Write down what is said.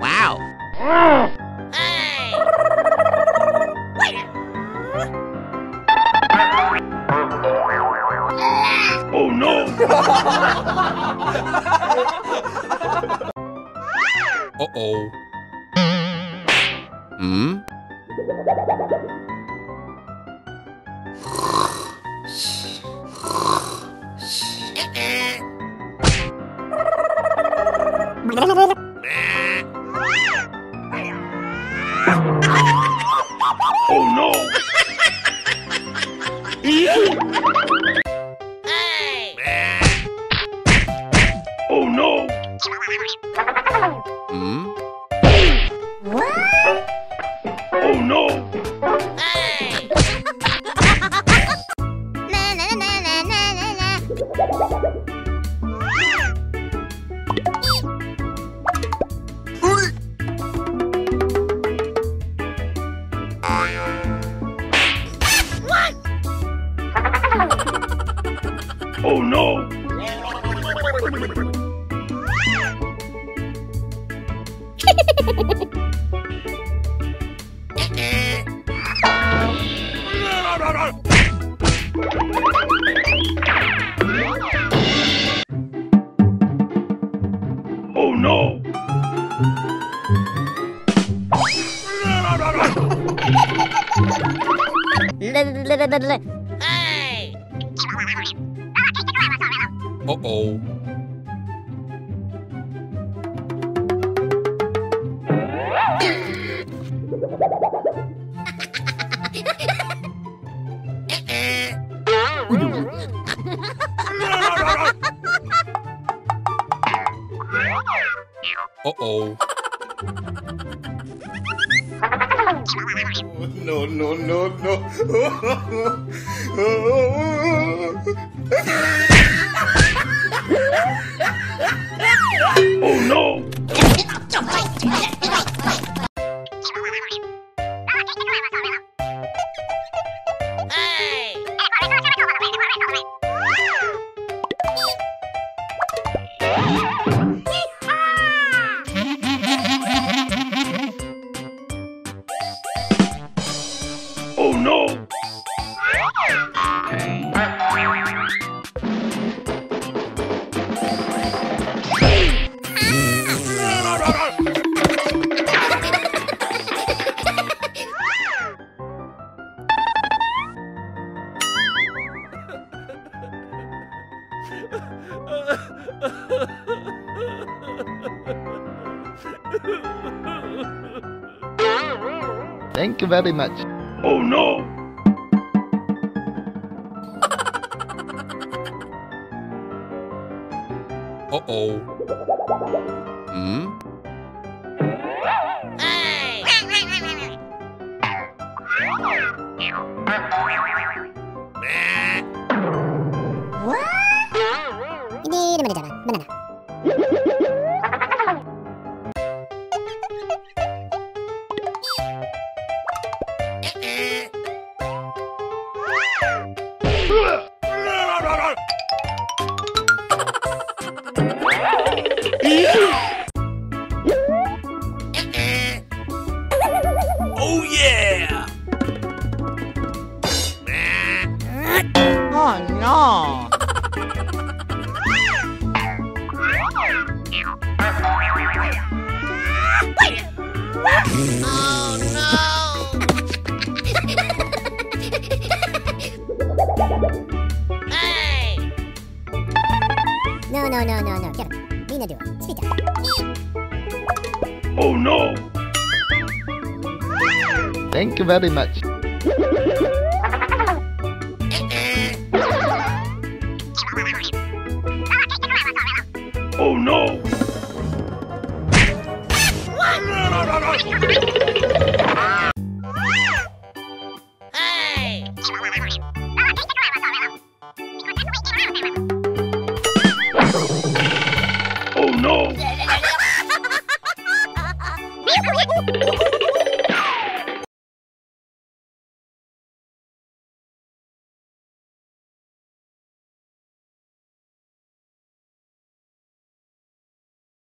Wow. Oh no! Uh-oh. Hmm? Oh no! Hmm? Oh no! Oh! Oh no! Oh, hey! Uh-oh. Uh-oh. No, no, no, no. Thank you very much. Oh no! Uh-oh. Hmm? Ini Oh yeah! Oh no. Ah. No, no, no, no, no. Get do it. Sweet Oh no! Thank you very much. oh no!